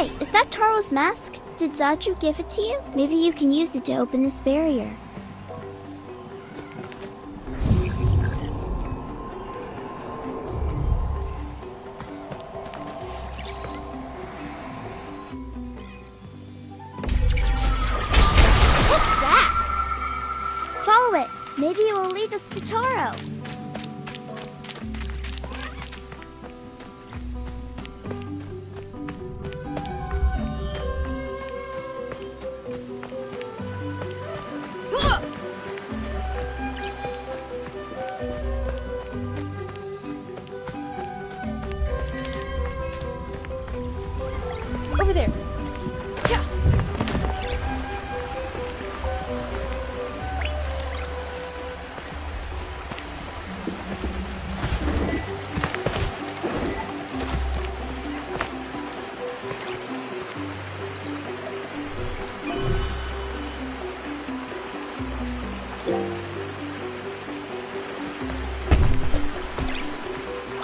Hey, is that Taro's mask? Did Zaju give it to you? Maybe you can use it to open this barrier.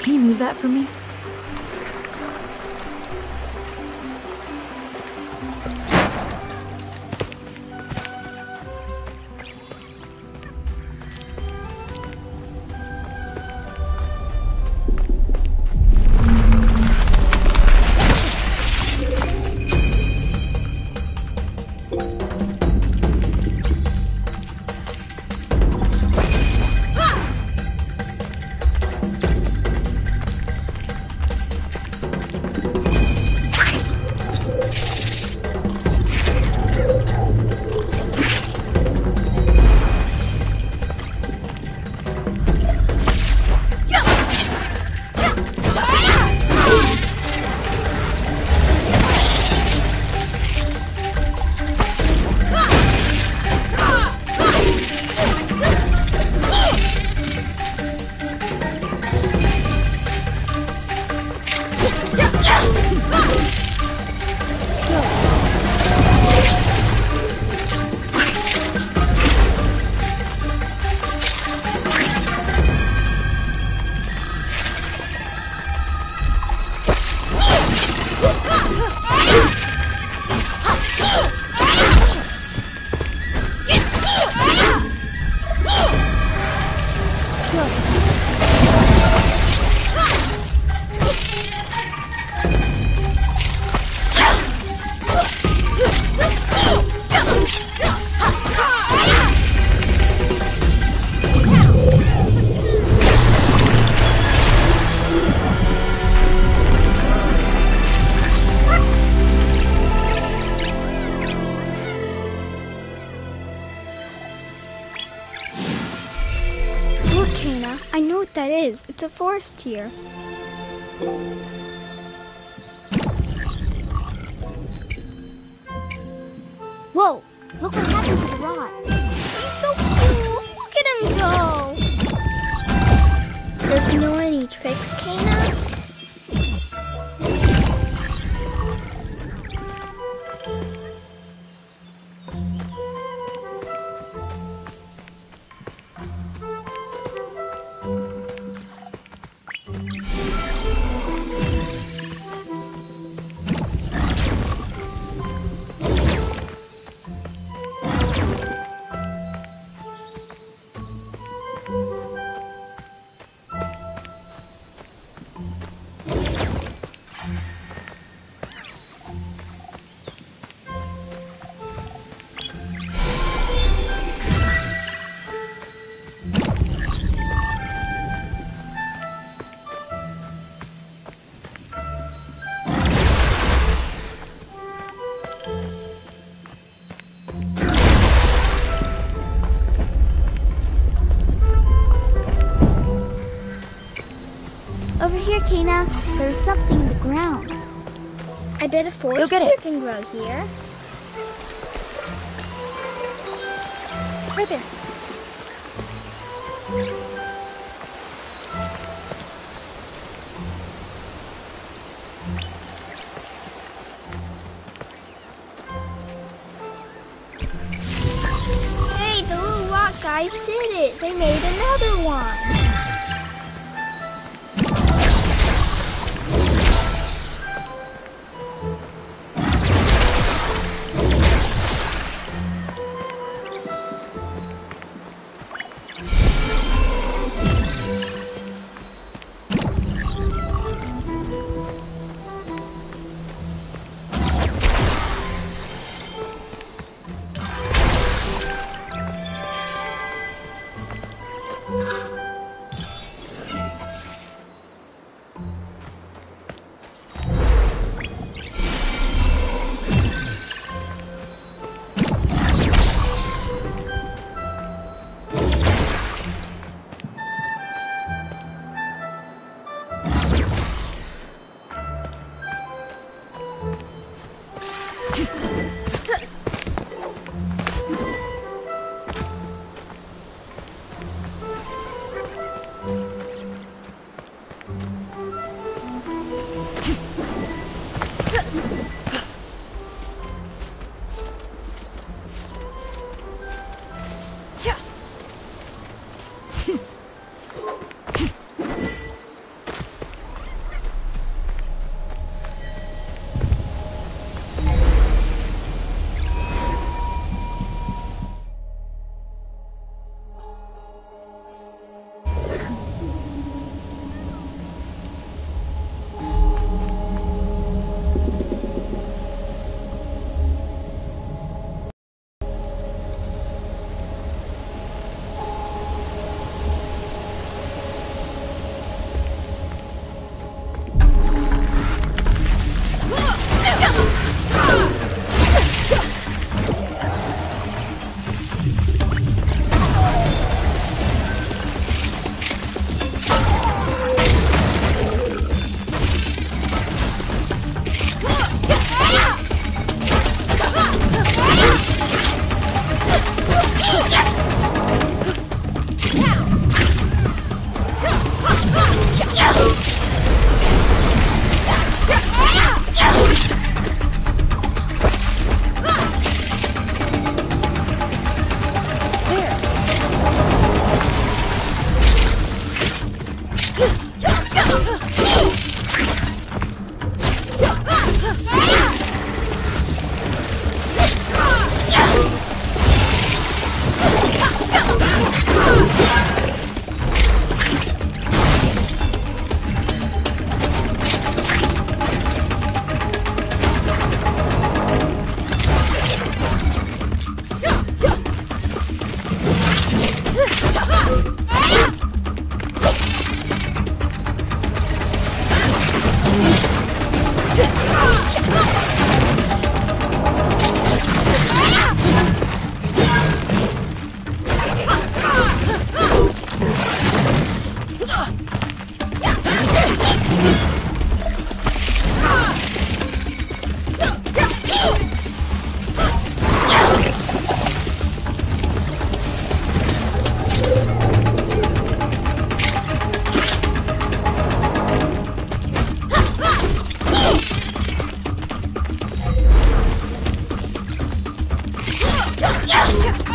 Can you move that for me? Here. Here, Kena. There's something in the ground. I bet a forest get it. can grow here. Right there. Hey, the little rock guys did it. They made another one.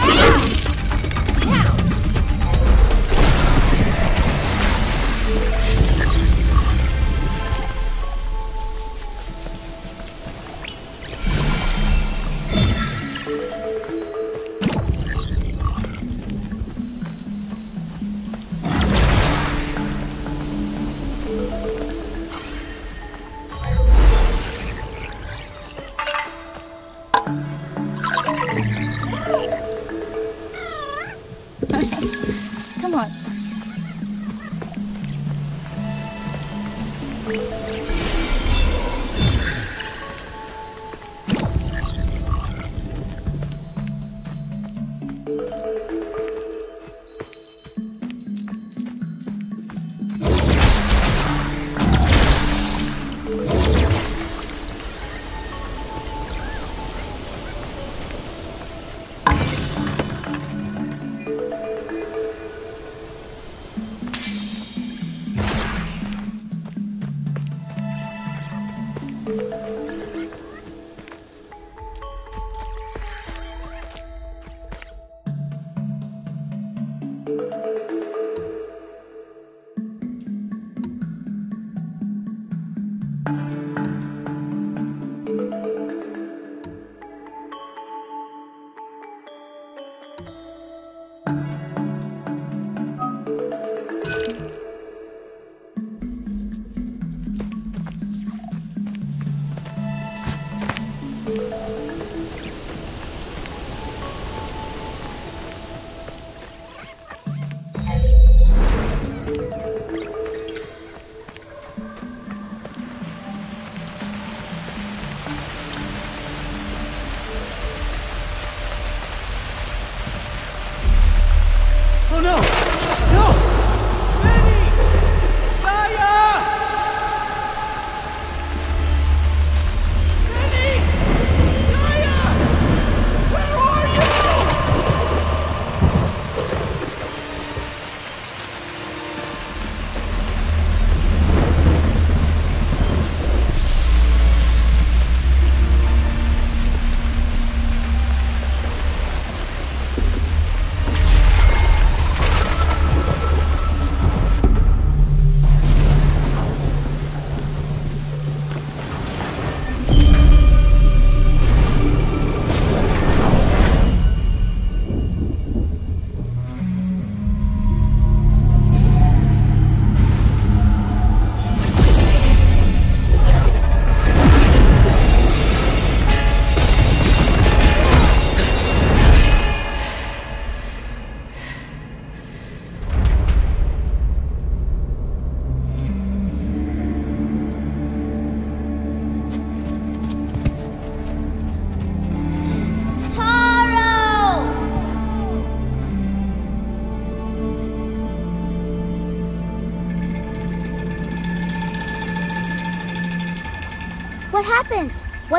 Ah!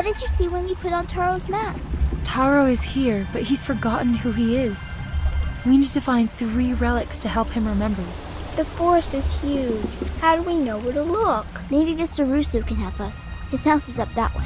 What did you see when you put on Taro's mask? Taro is here, but he's forgotten who he is. We need to find three relics to help him remember. The forest is huge. How do we know where to look? Maybe Mr. Rusu can help us. His house is up that way.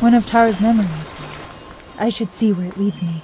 One of Taro's memories. I should see where it leads me.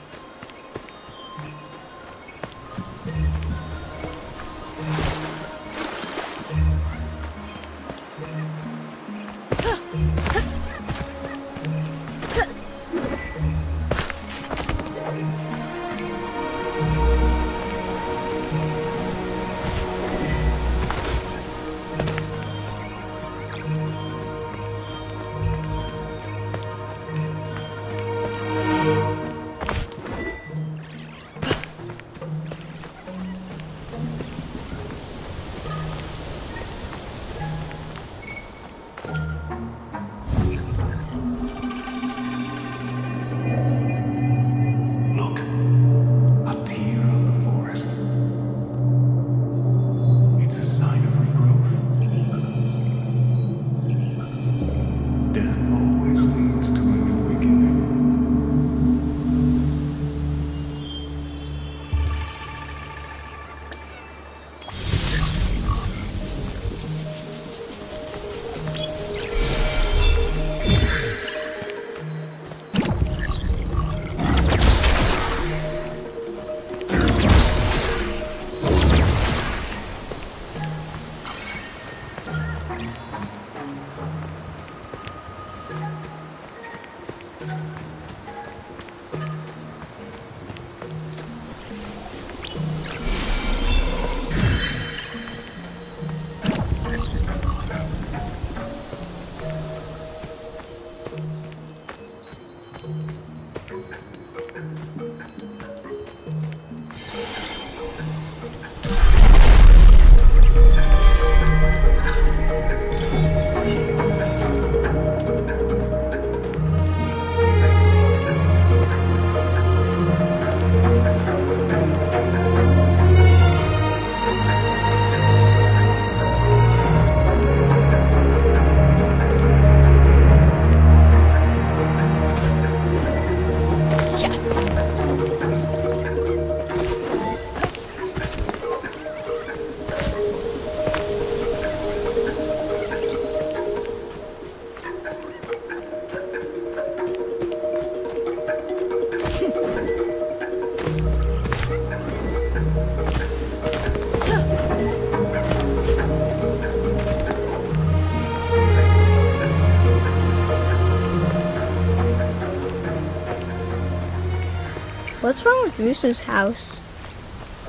Wrong with Rusu's house?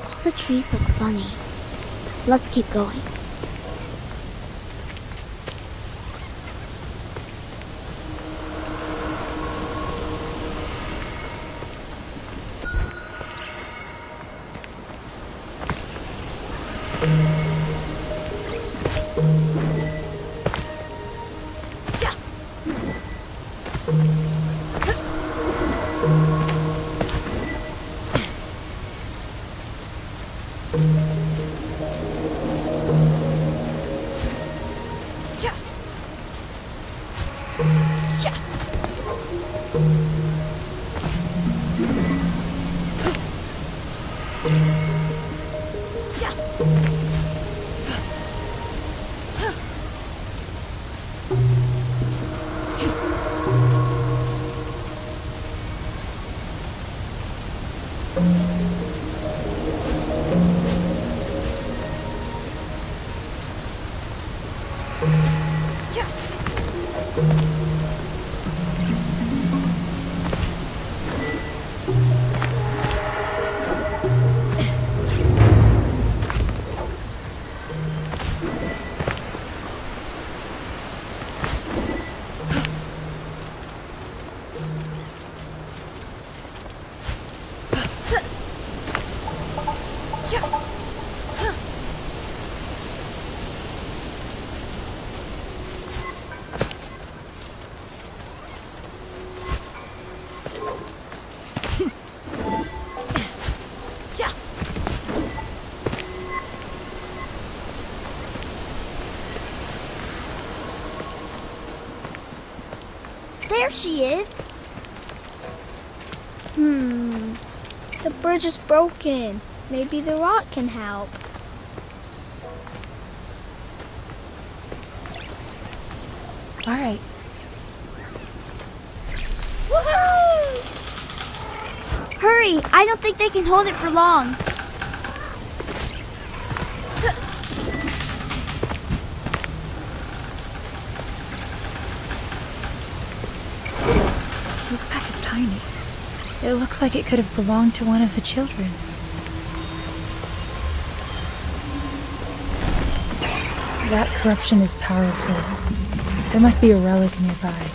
All the trees look funny. Let's keep going. There she is. Hmm. The bridge is broken. Maybe the rock can help. All right. Hurry! I don't think they can hold it for long. It looks like it could have belonged to one of the children. That corruption is powerful. There must be a relic nearby.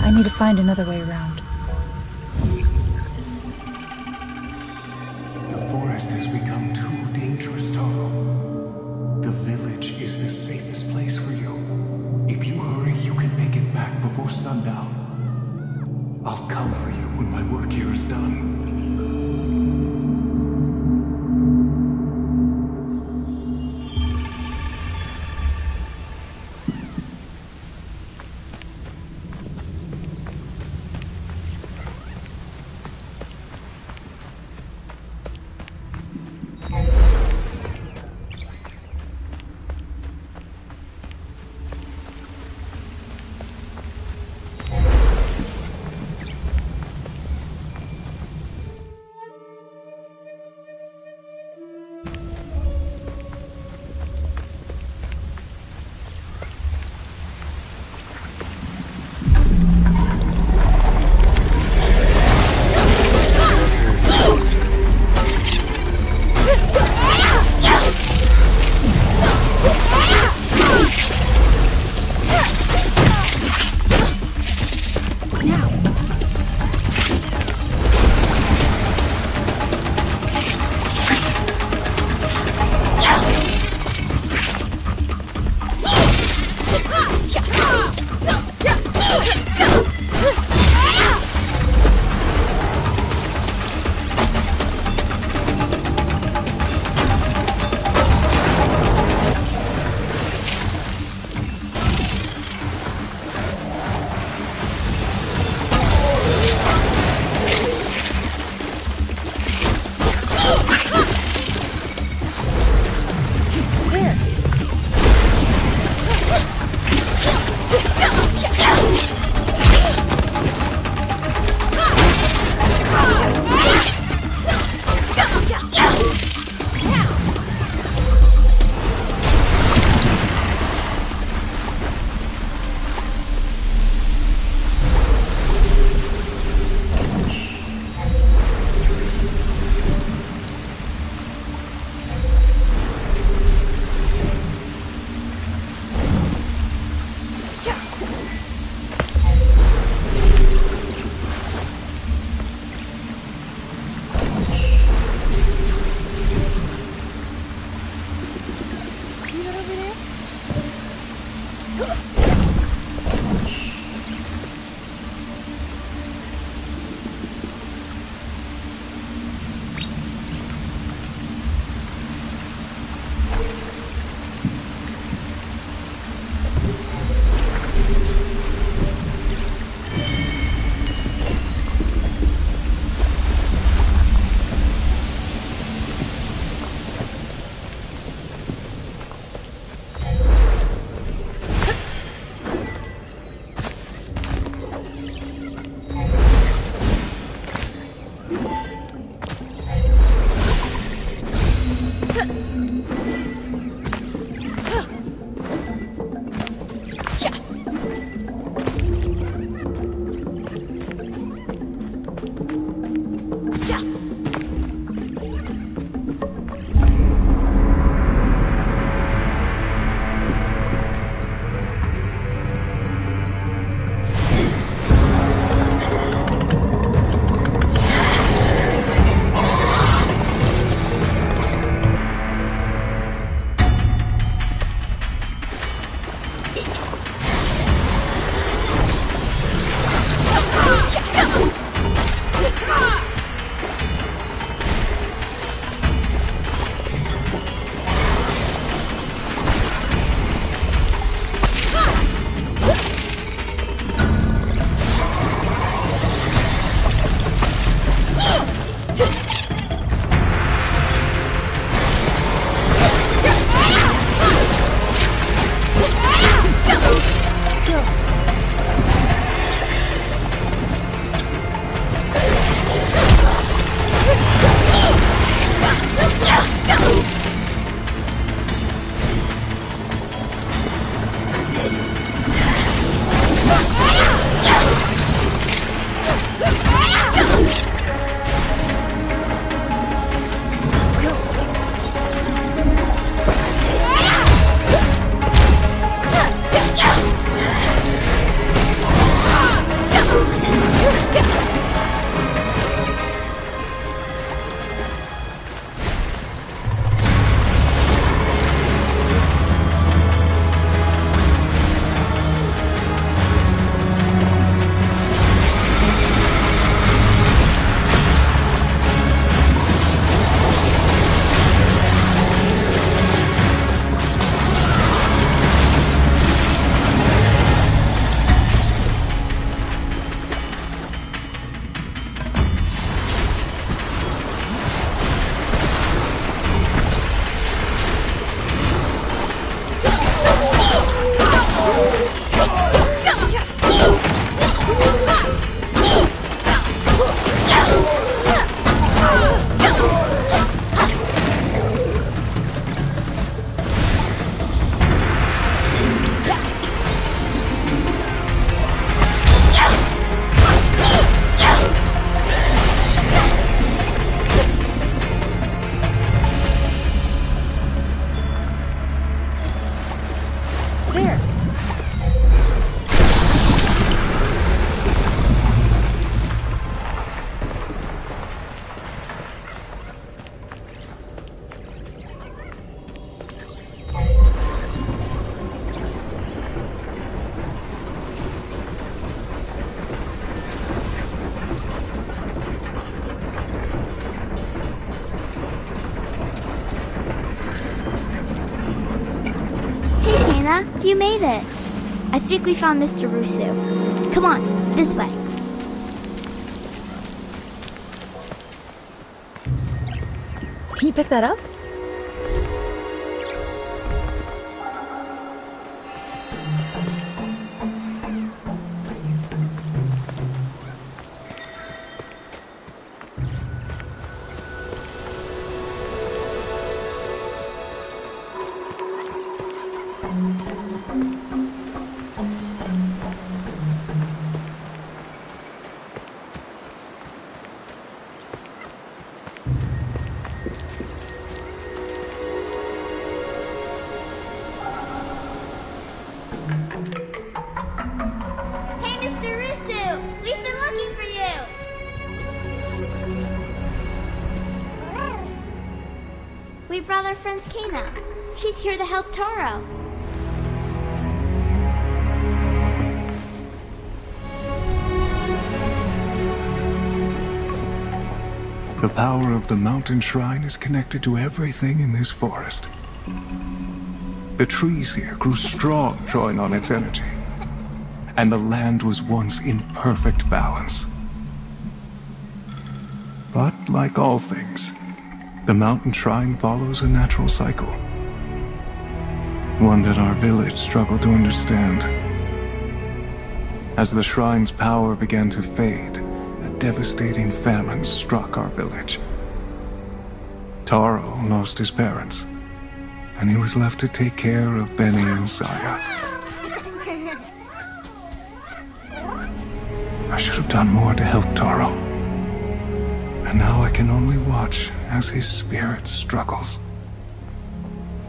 I need to find another way around. We found Mr. Rusu. Come on, this way. Can you pick that up? Here to help Taro. The power of the mountain shrine is connected to everything in this forest. The trees here grew strong, drawing on its energy. And the land was once in perfect balance. But like all things, the mountain shrine follows a natural cycle. One that our village struggled to understand. As the shrine's power began to fade, a devastating famine struck our village. Taro lost his parents, and he was left to take care of Beni and Saiya. I should have done more to help Taro. And now I can only watch as his spirit struggles.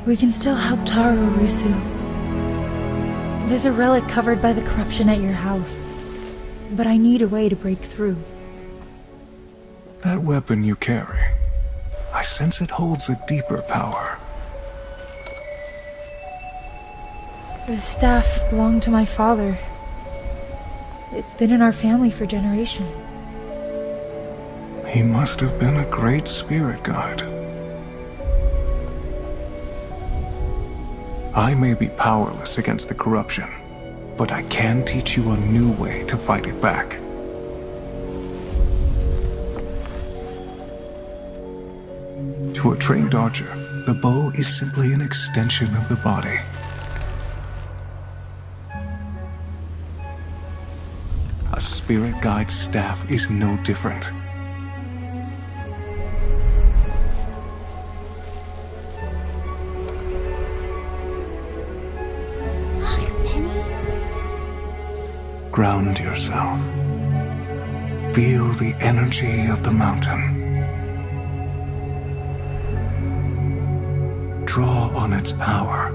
We can still help Taro, Rusu. There's a relic covered by the corruption at your house. But I need a way to break through. That weapon you carry, I sense it holds a deeper power. The staff belonged to my father. It's been in our family for generations. He must have been a great spirit guide. I may be powerless against the corruption, but I can teach you a new way to fight it back. To a trained archer, the bow is simply an extension of the body. A spirit guide staff is no different. Ground yourself. Feel the energy of the mountain. Draw on its power.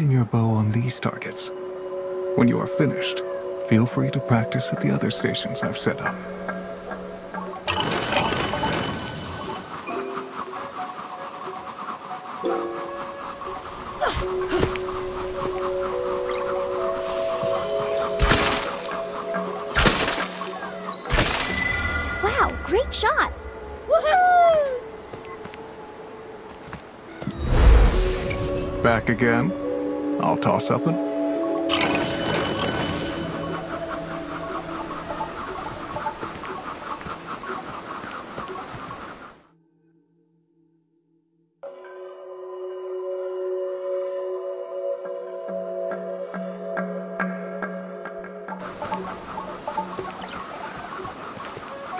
Using your bow on these targets. When you are finished, feel free to practice at the other stations I've set up. Wow, great shot! Woohoo! Back again? I'll toss something.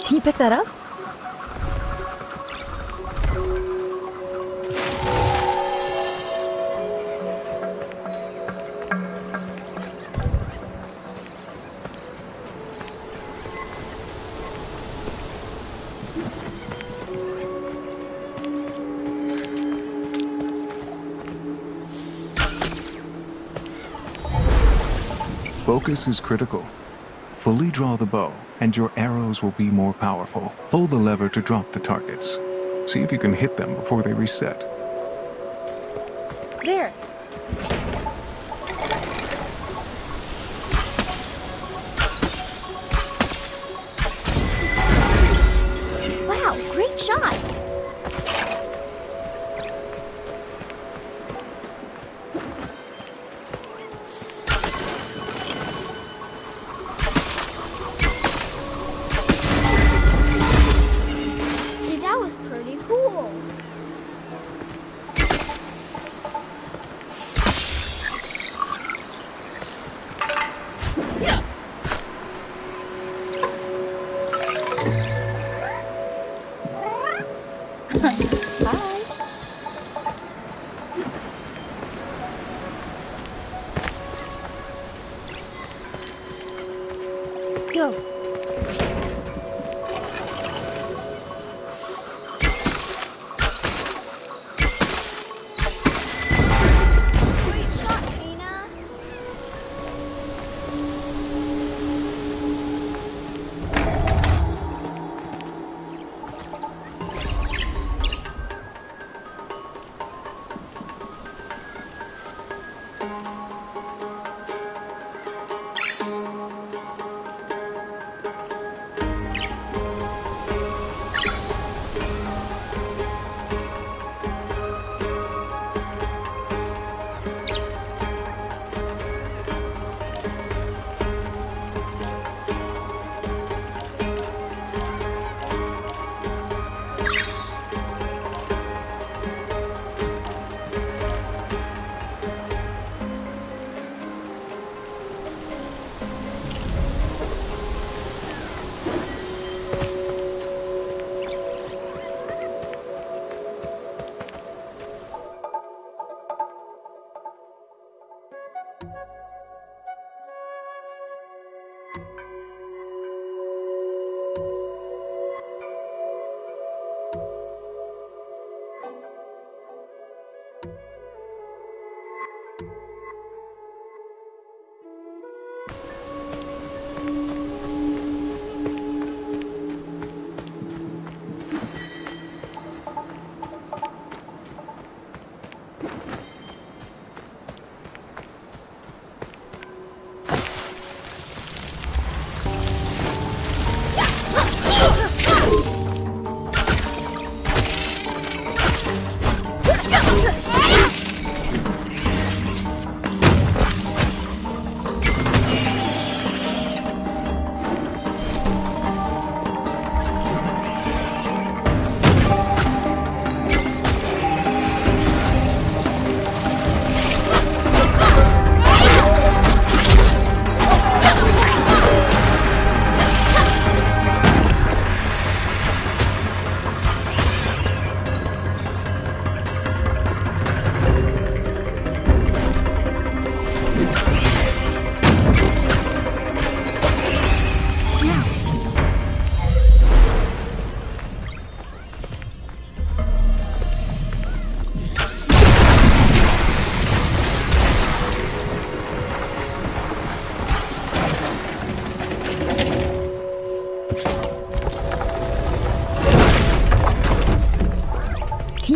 Can you pick that up? Focus is critical. Fully draw the bow, and your arrows will be more powerful. Pull the lever to drop the targets. See if you can hit them before they reset. There.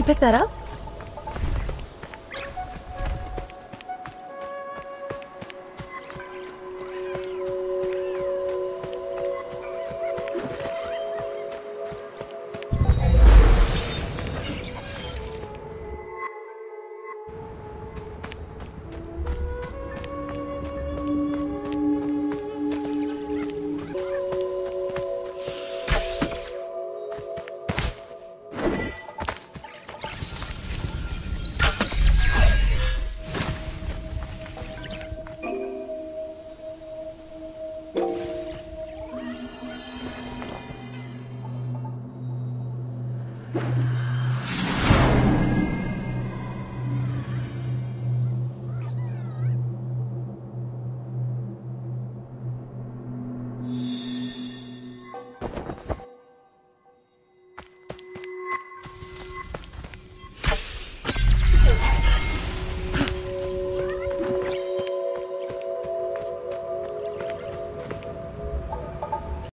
Pick that up?